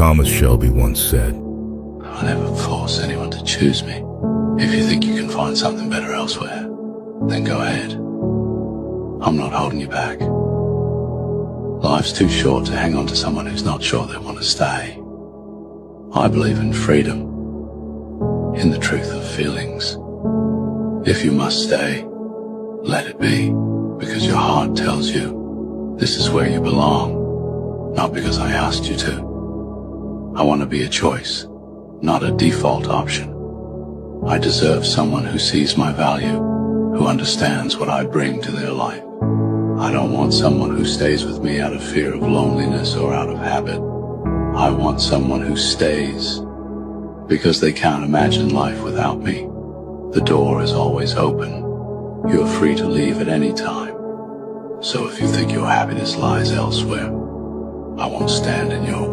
Thomas Shelby once said, I'll never force anyone to choose me. If you think you can find something better elsewhere, then go ahead. I'm not holding you back. Life's too short to hang on to someone who's not sure they want to stay. I believe in freedom, in the truth of feelings. If you must stay, let it be, because your heart tells you this is where you belong, not because I asked you to. I want to be a choice, not a default option. I deserve someone who sees my value, who understands what I bring to their life. I don't want someone who stays with me out of fear of loneliness or out of habit. I want someone who stays because they can't imagine life without me. The door is always open. You're free to leave at any time. So if you think your happiness lies elsewhere, I won't stand in your